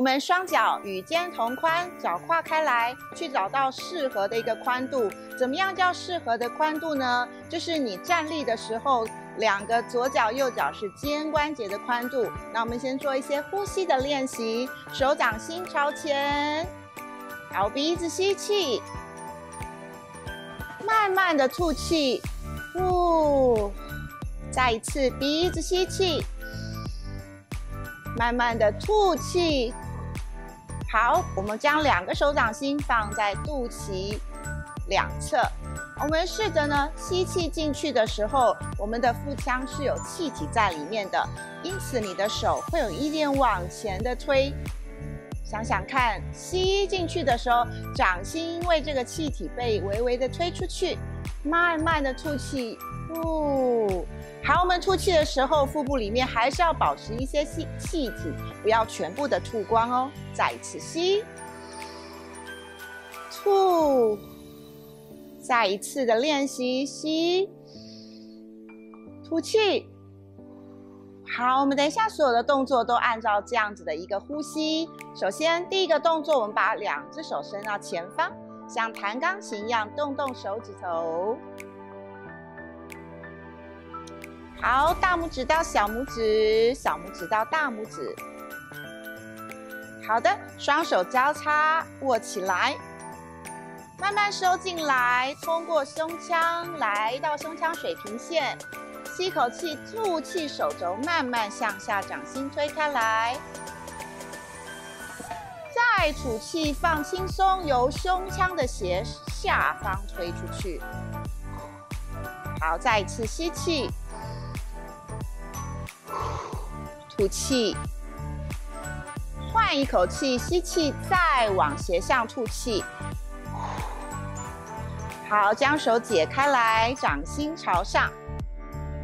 我们双脚与肩同宽，脚跨开来，去找到适合的一个宽度。怎么样叫适合的宽度呢？就是你站立的时候，两个左脚右脚是肩关节的宽度。那我们先做一些呼吸的练习，手掌心朝前，然后鼻子吸气，慢慢的吐气，呼，再一次鼻子吸气。慢慢的吐气，好，我们将两个手掌心放在肚脐两侧，我们试着呢吸气进去的时候，我们的腹腔是有气体在里面的，因此你的手会有一点往前的推。想想看，吸进去的时候，掌心因为这个气体被微微的推出去，慢慢的吐气，呼。好，我们吐气的时候，腹部里面还是要保持一些气气体，不要全部的吐光哦。再一次吸，吐，再一次的练习吸，吐气。好，我们等一下所有的动作都按照这样子的一个呼吸。首先，第一个动作，我们把两只手伸到前方，像弹钢琴一样动动手指头。好，大拇指到小拇指，小拇指到大拇指。好的，双手交叉握起来，慢慢收进来，通过胸腔来到胸腔水平线，吸口气，吐气，手肘慢慢向下，掌心推开来，再吐气，放轻松，由胸腔的斜下方推出去。好，再一次吸气。吐气，换一口气，吸气，再往斜向吐气。好，将手解开来，掌心朝上。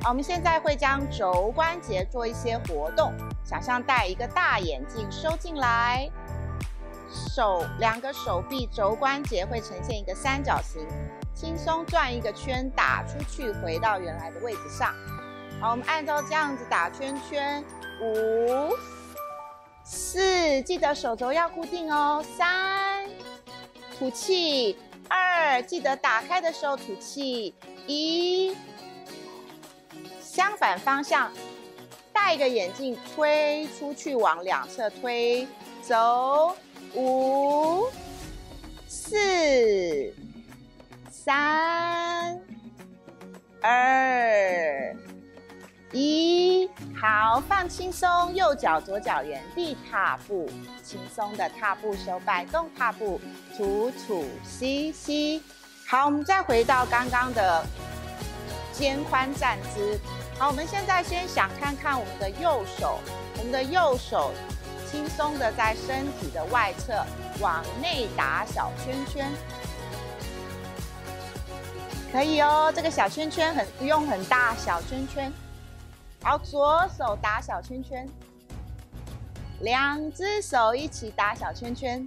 好，我们现在会将肘关节做一些活动，想象戴一个大眼镜收进来，手两个手臂肘关节会呈现一个三角形，轻松转一个圈，打出去，回到原来的位置上。好，我们按照这样子打圈圈。五、四，记得手肘要固定哦。三，吐气。二，记得打开的时候吐气。一，相反方向，戴一个眼镜，推出去，往两侧推，走。五、四、三、二。一好，放轻松，右脚左脚原地踏步，轻松的踏步，手摆动踏步，吐吐吸吸。好，我们再回到刚刚的肩宽站姿。好，我们现在先想看看我们的右手，我们的右手轻松的在身体的外侧往内打小圈圈，可以哦。这个小圈圈很不用很大，小圈圈。好，左手打小圈圈，两只手一起打小圈圈，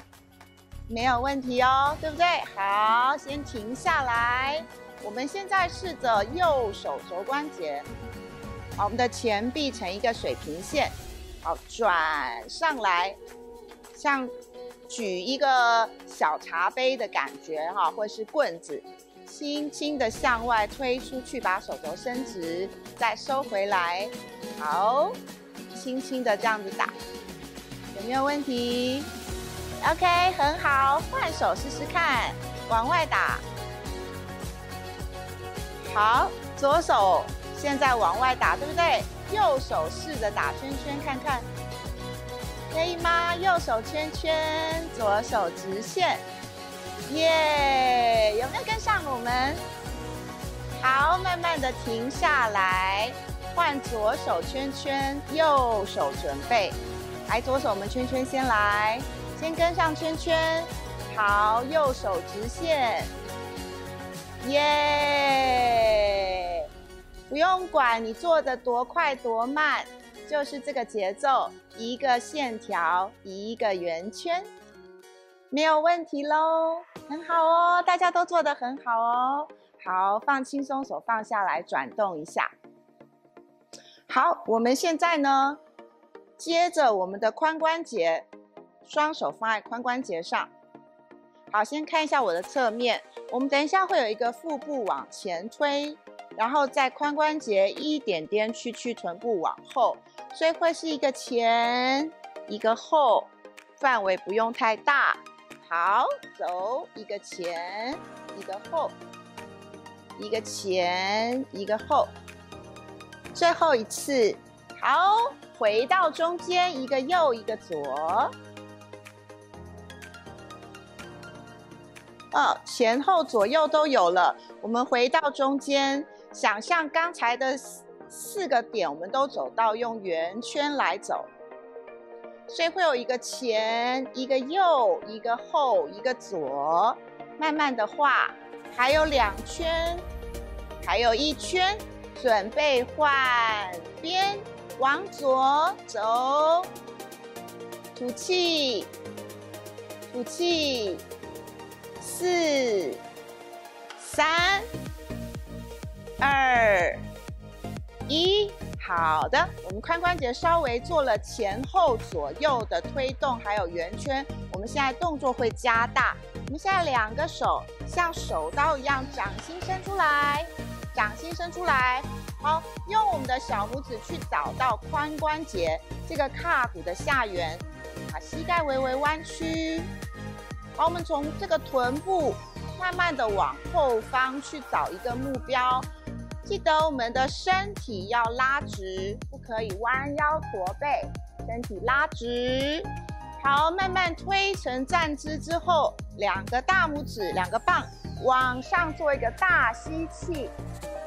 没有问题哦，对不对？好，先停下来。我们现在试着右手肘关节，好，我们的前臂成一个水平线，好，转上来，像举一个小茶杯的感觉哈，或是棍子。轻轻的向外推出去，把手肘伸直，再收回来。好，轻轻的这样子打，有没有问题？OK，很好，换手试试看，往外打。好，左手现在往外打，对不对？右手试着打圈圈看看，可以吗？右手圈圈，左手直线。耶，有没有跟上我们？好，慢慢的停下来，换左手圈圈，右手准备。来，左手我们圈圈先来，先跟上圈圈。好，右手直线。耶，不用管你做的多快多慢，就是这个节奏，一个线。条，一个圆圈。没有问题喽，很好哦，大家都做得很好哦。好，放轻松，手放下来，转动一下。好，我们现在呢，接着我们的髋关节，双手放在髋关节上。好，先看一下我的侧面。我们等一下会有一个腹部往前推，然后在髋关节一点点屈曲臀部往后，所以会是一个前一个后，范围不用太大。好，走一个前一个后，一个前一个后，最后一次。好，回到中间，一个右一个左。哦，前后左右都有了。我们回到中间，想象刚才的四四个点，我们都走到用圆圈来走，所以会有一个前，一个右，一个后，一个左，慢慢的画，还有两圈，还有一圈，准备换边，往左走，吐气，吐气。四、三、二、一，好的。我们髋关节稍微做了前后左右的推动，还有圆圈。我们现在动作会加大。我们现在两个手像手刀一样，掌心伸出来，掌心伸出来。好，用我们的小拇指去找到髋关节这个胯骨的下缘，把膝盖微微弯曲。好，我们从这个臀部慢慢的往后方去找一个目标，记得我们的身体要拉直，不可以弯腰驼背，身体拉直。好，慢慢推成站姿之后，两个大拇指，两个棒往上做一个大吸气，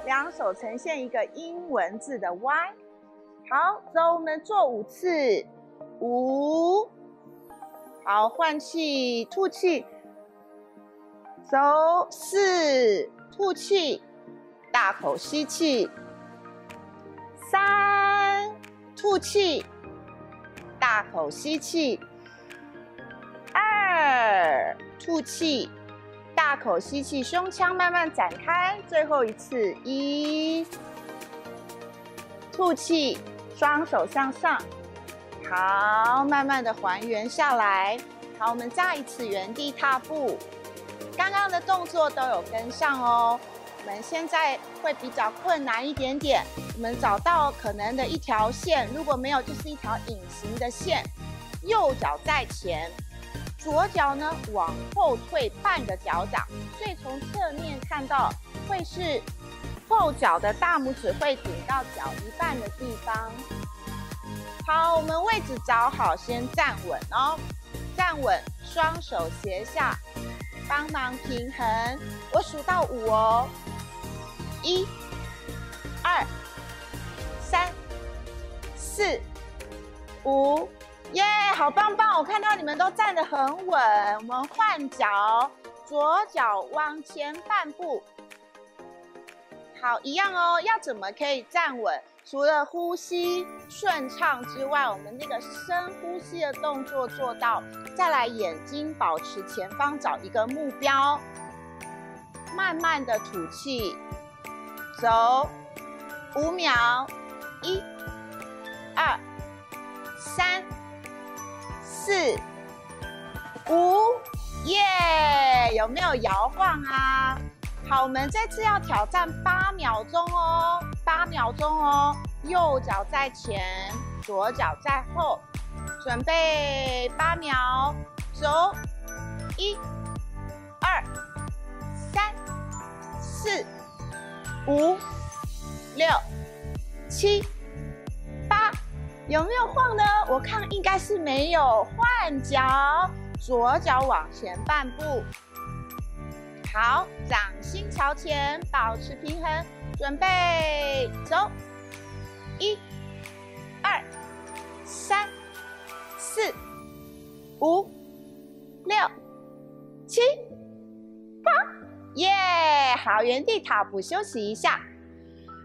两手呈现一个英文字的 Y。好，走，我们做五次，五。好，换气，吐气，走四，吐气，大口吸气，三，吐气，大口吸气，二，吐气，大口吸气，胸腔慢慢展开，最后一次，一，吐气，双手向上。好，慢慢的还原下来。好，我们再一次原地踏步。刚刚的动作都有跟上哦。我们现在会比较困难一点点。我们找到可能的一条线，如果没有，就是一条隐形的线。右脚在前，左脚呢往后退半个脚掌，所以从侧面看到会是后脚的大拇指会顶到脚一半的地方。好，我们位置找好，先站稳哦，站稳，双手斜下，帮忙平衡。我数到五哦，一、二、三、四、五，耶，好棒棒！我看到你们都站得很稳。我们换脚，左脚往前半步。好，一样哦。要怎么可以站稳？除了呼吸顺畅之外，我们那个深呼吸的动作做到，再来眼睛保持前方，找一个目标，慢慢的吐气，走五秒，一、二、三、四、五，耶！有没有摇晃啊？好，我们这次要挑战八秒钟哦。八秒钟哦，右脚在前，左脚在后，准备八秒，走，一、二、三、四、五、六、七、八，有没有晃呢？我看应该是没有。换脚，左脚往前半步，好，掌心朝前，保持平衡。准备走，一、二、三、四、五、六、七、耶！好，原地踏步休息一下。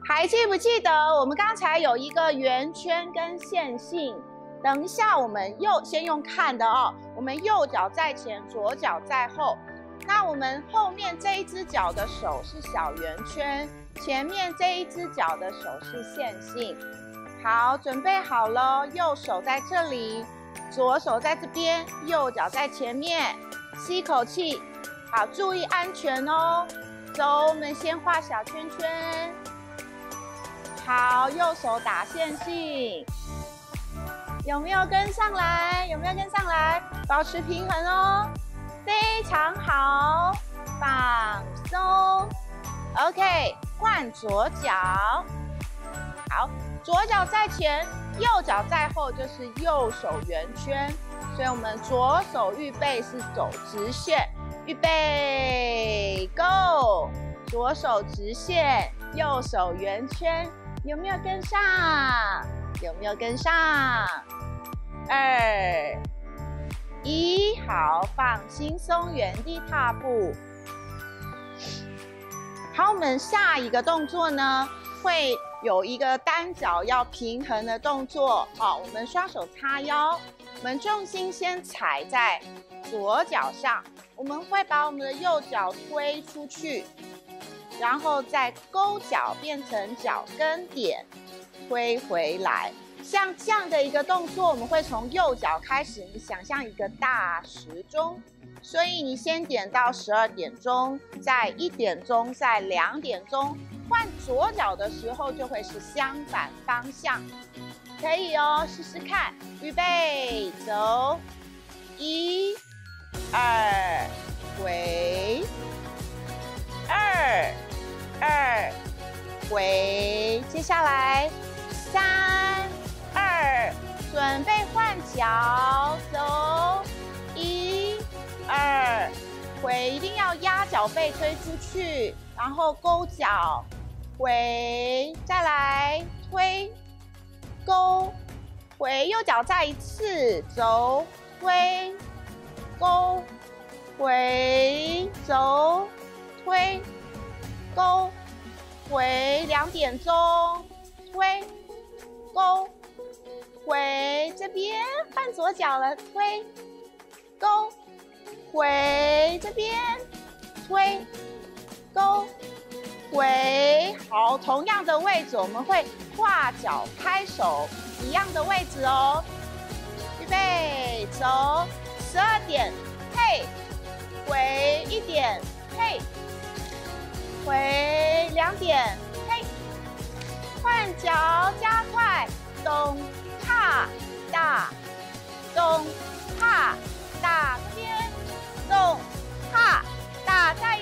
还记不记得我们刚才有一个圆圈跟线性？等一下，我们右先用看的哦。我们右脚在前，左脚在后。那我们后面这一只脚的手是小圆圈。前面这一只脚的手是线性，好，准备好了，右手在这里，左手在这边，右脚在前面，吸口气，好，注意安全哦。走，我们先画小圈圈。好，右手打线性，有没有跟上来？有没有跟上来？保持平衡哦，非常好，放松。OK，换左脚，好。左脚在前，右脚在后，就是右手圆圈。所以，我们左手预备是走直线，预备，Go！左手直线，右手圆圈，有没有跟上？有没有跟上？二一，好，放轻松，原地踏步。好，我们下一个动作呢，会。有一个单脚要平衡的动作，好，我们双手叉腰，我们重心先踩在左脚上，我们会把我们的右脚推出去，然后再勾脚变成脚跟点，推回来，像这样的一个动作，我们会从右脚开始，你想象一个大时钟，所以你先点到十二点钟，在一点钟，在两点钟。换左脚的时候就会是相反方向，可以哦，试试看，预备，走，一、二，回，二、二，回，接下来三、二，准备换脚，走，一、二，回，一定要压脚背推出去，然后勾脚。回，再来推，勾，回，右脚再一次走，推，勾，回，走，推，勾，回，两点钟，推，勾，回，这边换左脚了，推，勾，回，这边，推，勾。回好，同样的位置，我们会跨脚开手，一样的位置哦。预备，走，十二点嘿回一点嘿回两点嘿换脚加快咚啪打咚啪打边咚啪打在